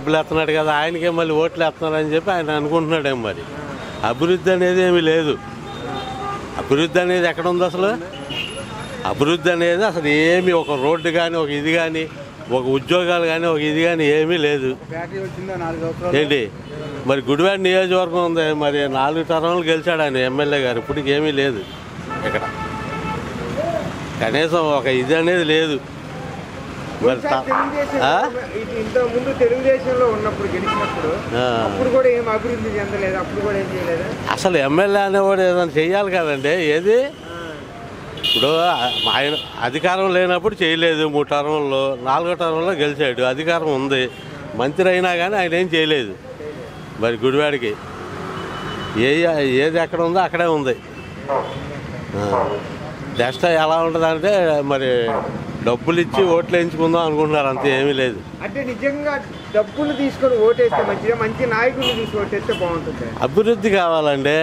డబ్బులు ఎత్తున్నాడు కదా ఆయనకే మళ్ళీ ఓట్లు వేస్తున్నారని చెప్పి ఆయన అనుకుంటున్నాడేమో మరి. అభివృద్ధి అనేది ఏమీ లేదు. అభివృద్ధి అనేది ఎక్కడ ఉంది అసలు? అభివృద్ధి అనేది అసలు ఏమి ఒక రోడ్డు కానీ ఒక ఇది కానీ ఒక ఉద్యోగాలు కానీ ఒక ఇది కానీ ఏమీ లేదు. ఏంటి? మరి గుడివాడ నియోజకవర్గం ఉంది. మరి నాలుగు తరంలో గెలిచాడు ఆయన ఎమ్మెల్యే గారు. ఇప్పటికి ఏమీ లేదు ఇక్కడ. కనీసం ఒక ఇది అనేది లేదు. మరి త- తెలుగుదేశం ఆ? ఇది ఇంతకు ముందు తెలుగుదేశంలో ఉన్నప్పుడు గెలిచినప్పుడు ఆ. అప్పుడు కూడా ఏం అభివృద్ధి చెందలేదు అప్పుడు కూడా ఏం చేయలేదు? అసలు ఎమ్మెల్యే అనేవాడు ఏదైనా చెయ్యాలి కదండి ఏది? ఇప్పుడు ఆయన అధికారం లేనప్పుడు చేయలేదు మూడు టర్మంలో నాలుగో టర్మంలో గెలిచాడు అధికారం ఉంది. మంత్రి అయినా కానీ ఆయన ఏం చేయలేదు. మరి గుడివాడికి. ఏ ఏది ఎక్కడ ఉందో అక్కడే ఉంది. నెక్స్ట్ ఎలా ఉంటుందంటే మరి డబ్బులు ఇచ్చి ఓట్లు వేయించుకుందాం అనుకుంటున్నారు అంతే ఏమీ లేదు. అంటే నిజంగా డబ్బులు తీసుకొని ఓటేస్తే మంచిగా మంచి నాయకుడిని తీసి ఓటేస్తే బాగుంటుంది? అభివృద్ధి కావాలండి.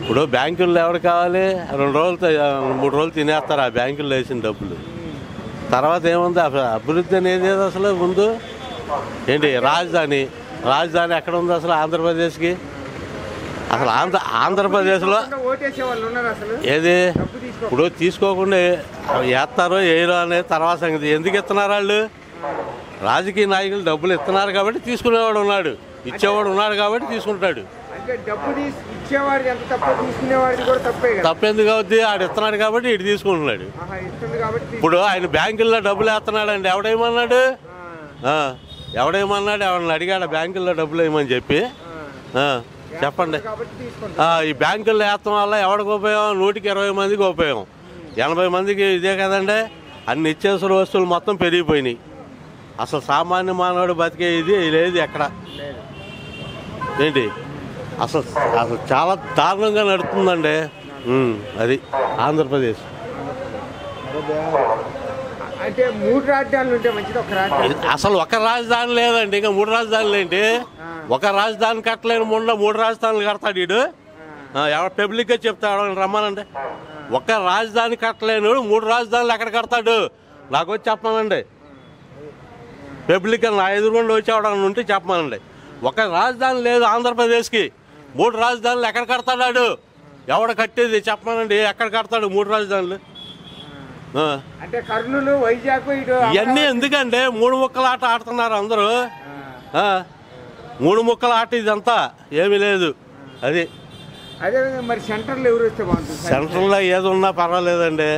ఇప్పుడు బ్యాంకుల్లో ఎవరు కావాలి? రెండు రోజులు మూడు రోజులు తినేస్తారు ఆ బ్యాంకుల్లో వేసిన డబ్బులు. తర్వాత ఏముంది? అభివృద్ధి అనేది అసలు ముందు? ఏంటి రాజధాని. రాజధాని ఎక్కడ ఉంది అసలు ఆంధ్రప్రదేశ్కి? అసలు ఆంధ్ర ఆంధ్రప్రదేశ్లో ఏది? ఇప్పుడు తీసుకోకుండా వేస్తారో వేయరో అనేది తర్వాత సంగతి. ఎందుకు ఇస్తున్నారు వాళ్ళు? రాజకీయ నాయకులు డబ్బులు ఇస్తున్నారు కాబట్టి తీసుకునేవాడు ఉన్నాడు. ఇచ్చేవాడు ఉన్నాడు కాబట్టి తీసుకుంటాడు. తప్పెందుకు అవుద్ది? ఆడు ఇస్తున్నాడు కాబట్టి ఇటు తీసుకుంటున్నాడు. ఇప్పుడు ఆయన బ్యాంకుల్లో డబ్బులు వేస్తున్నాడు అండి ఎవడేమన్నాడు ఎవడేమన్నాడు? ఎవరిని అడిగాడు బ్యాంకుల్లో డబ్బులు వేయమని చెప్పి. చెప్పండి. ఈ బ్యాంకుల్లో వేస్తాం వల్ల ఎవరికి ఉపయోగం? నూటికి ఇరవై మందికి ఉపయోగం. ఎనభై మందికి ఇదే కదండి. అన్ని నిత్యావసర వస్తువులు మొత్తం పెరిగిపోయినాయి. అసలు సామాన్య మానవుడు బతికే ఇది లేదు ఎక్కడ. ఏంటి? అసలు అసలు చాలా దారుణంగా నడుస్తుందండి. ఉమ్, అది ఆంధ్రప్రదేశ్. అంటే మూడు రాజధానులు ఉంటే మంచిది ఒక రాజధాని. అసలు ఒక రాజధాని లేదండి. ఇంకా మూడు రాజధానులు ఏంటి? ఒక రాజధాని కట్టలేని ముండ మూడు రాజధానులు కడతాడు వీడు ఎవరు పబ్లిక్గా చెప్తాడు రమ్మనండి ఒక రాజధాని కట్టలేనుడు మూడు రాజధానులు ఎక్కడ కడతాడు? నాకు వచ్చి చెప్పమనండి. పబ్లిక్ నా ఎదురుగుండా వచ్చి ఎవడన్నా ఉంటే చెప్పమనండి. ఒక రాజధాని లేదు ఆంధ్రప్రదేశ్కి. మూడు రాజధానులు ఎక్కడ కడతాడు ఎవడ కట్టేది చెప్పమనండి ఎక్కడ కడతాడు మూడు రాజధానులు. అంటే కర్నూలు వైజాగ్ ఇవన్నీ ఎందుకంటే మూడు ముక్కల ఆట ఆడుతున్నారు అందరూ. ఆ, మూడు ముక్కల ఆట ఇదంతా ఏమీ లేదు. అది అదే మరి సెంటర్లో ఎవరు వస్తే బాగుంటుంది సార్? సెంట్రల్లో ఏది ఉన్నా పర్వాలేదండి.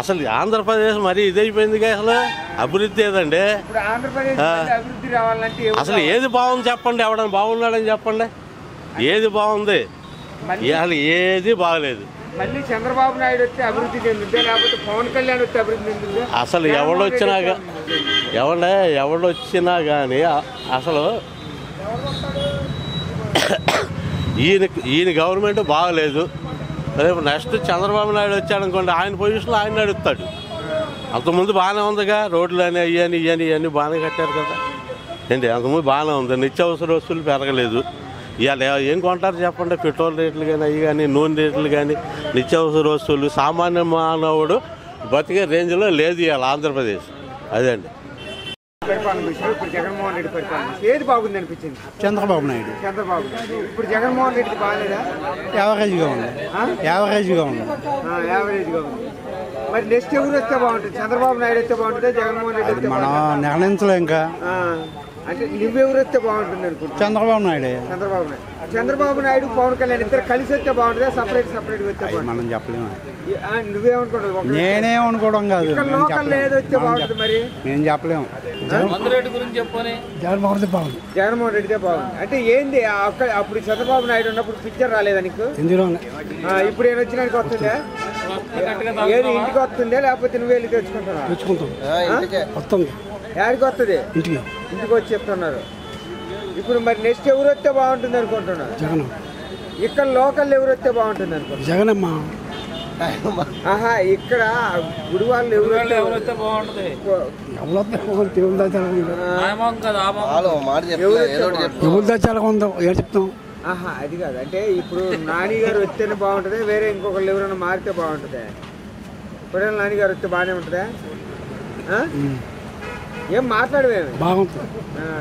అసలు ఆంధ్రప్రదేశ్ మరీ ఇదైపోయింది అసలు. అభివృద్ధి ఏదండి? అసలు ఏది బాగుంది చెప్పండి. ఎవడన్నా బాగున్నాడని చెప్పండి. ఏది బాగుంది? అసలు ఏది బాగలేదు. మళ్ళీ చంద్రబాబు నాయుడు వస్తే అభివృద్ధి చెందుద్దా? లేకపోతే పవన్ కళ్యాణ్ వస్తే అభివృద్ధి చెందుద్దా? అసలు ఎవడొచ్చినా ఎవడే? ఎవడొచ్చినా కానీ అసలు ఈయన ఈయన గవర్నమెంట్ బాగలేదు. రేపు నెక్స్ట్ చంద్రబాబు నాయుడు వచ్చాడు అనుకోండి ఆయన పొజిషన్లో ఆయన నడుపుతాడు అంతకుముందు బాగానే ఉందిగా రోడ్లు అని అయ్యని ఇవని ఇవన్నీ బాగానే కట్టారు కదా. ఏంటి అంతకుముందు బాగానే ఉంది నిత్యావసర వస్తువులు పెరగలేదు. ఇవాళ ఏం కొంటారు చెప్పండి? పెట్రోల్ రేట్లు కానీ అవి కానీ నూనె రేట్లు కానీ నిత్యావసర వస్తువులు సామాన్య మానవుడు బతికే రేంజ్లో లేదు ఇవాళ ఆంధ్రప్రదేశ్. అదండి పరిపాలన విషయం ఇప్పుడు జగన్మోహన్ రెడ్డి పరిపాలన ఏది బాగుంది అనిపించింది? చంద్రబాబు నాయుడు. చంద్రబాబు. ఇప్పుడు జగన్మోహన్ రెడ్డి బాగాలేదా? యావరేజ్గా ఉంది? యావరేజ్గా ఉంది. ఆ, యావరేజ్గా ఉంది. మరి నెక్స్ట్ ఎవరు వస్తే బాగుంటుంది? చంద్రబాబు నాయుడు వస్తే బాగుంటుందా? జగన్మోహన్ రెడ్డి మనం? నిర్ణయించలేం ఇంకా. అంటే నువ్వెవరు వస్తే బాగుంటుంది అనుకుంటా చంద్రబాబు నాయుడే. చంద్రబాబు నాయుడు. చంద్రబాబు నాయుడు పవన్ కళ్యాణ్ ఇద్దరు కలిసి వస్తే బాగుంటుందా? సపరేట్ సపరేట్ వస్తే బాగుంటుంది మనం చెప్పలేము. నువ్వేమనుకుంటావు? నేనేమనుకోవడం కాదు. ఇక్కడ నేను లోకల్ ఏది వస్తే చెప్పలేము. బాగుంటుంది మరి? మేము చెప్పలేము. జగన్మోహన్ రెడ్డి బాగుంది. జగన్మోహన్ రెడ్డిదే బాగుంది. అంటే ఏంది ఆ ఒక్క- అప్పుడు చంద్రబాబు నాయుడు ఉన్నప్పుడు పిక్చర్ రాలేదా నీకు? ఇప్పుడు ఏం వచ్చినానికి వస్తుందా? ఏది ఇంటికి వస్తుందా? లేకపోతే నువ్వు వెళ్ళి తెచ్చుకుంటున్నావు? తెచ్చుకుంటాం. వస్తుంది. యాడికి వస్తుంది? ఇంటికి. ఇంటికి వచ్చి చెప్తున్నారు. ఇప్పుడు మరి నెక్స్ట్ ఎవరు వస్తే బాగుంటుంది అనుకుంటున్నారు? జగన్. ఇక్కడ లోకల్ ఎవరు వస్తే బాగుంటుంది అనుకుంటున్నారు? జగన్ అమ్మా. ఆహా ఇక్కడ గుడి వాళ్ళు ఎవరు వస్తే బాగుంటుంది? ఎవరు దాచాలి ఉందో ఏం చెప్తాం? ఆహా అది కాదు. అంటే ఇప్పుడు నాని గారు వస్తేనే బాగుంటుంది వేరే ఇంకొకళ్ళు ఎవరైనా మారితే బాగుంటుంది? ఇప్పుడు నాని గారు వస్తే బాగానే ఉంటుందా? ఏం మాట్లాడవేమి? బాగుంటుంది.